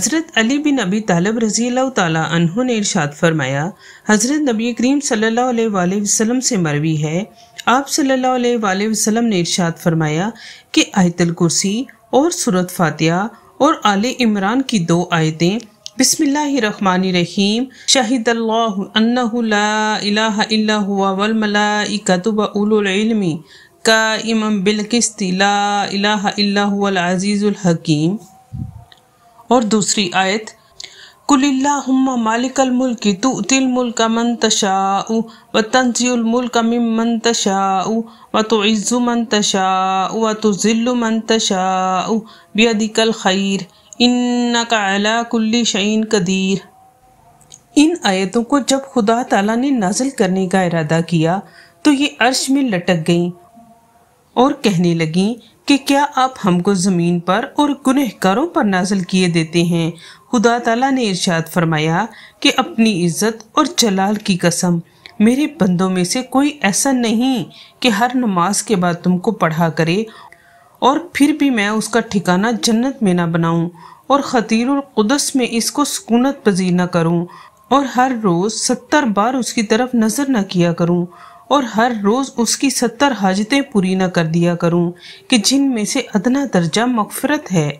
حضرت علی بن نبی طالب رضی اللہ تعالیٰ عنہ نے ارشاد فرمایا، حضرت نبی کریم صلی اللہ علیہ وآلہ وسلم سے مروی ہے۔ آپ صلی اللہ علیہ وآلہ وسلم نے ارشاد فرمایا کہ آیت الکرسی اور سورت فاتحہ اور آل عمران کی دو آیتیں بسم اللہ الرحمن الرحیم شہید اللہ انہ لا الہ الا ہوا والملائکت و اولو العلم قائما بالقسط، لا الہ الا هو العزیز الحکیم۔ اور دوسری آیت کل اللہم مالک الملک تؤتی الملک من تشاء و وتنزی الملک ممن تشاء و وتعز من تشاء و وتذل من تشاء بیدک الخیر انکا علا کل شعین قدیر ان آیتوں کو جب خدا تعالیٰ نے نازل کرنے کا ارادہ کیا، تو یہ عرش میں لٹک گئیں اور کہنے لگیں کہ کیا آپ ہم کو زمین پر اور گنہکاروں پر نازل کیے دیتے ہیں؟ خدا تعالیٰ نے ارشاد فرمایا کہ اپنی عزت اور جلال کی قسم، میرے بندوں میں سے کوئی ایسا نہیں کہ ہر نماز کے بعد تم کو پڑھا کرے اور پھر بھی میں اس کا ٹھکانہ جنت میں نہ بناؤں اور خطیر القدس میں اس کو سکونت پذیر نہ کروں اور ہر روز ستر بار اس کی طرف نظر نہ کیا کروں اور ہر روز اس کی ستر حاجتیں پوری نہ کر دیا کروں کہ جن میں سے ادنا درجہ مغفرت ہے۔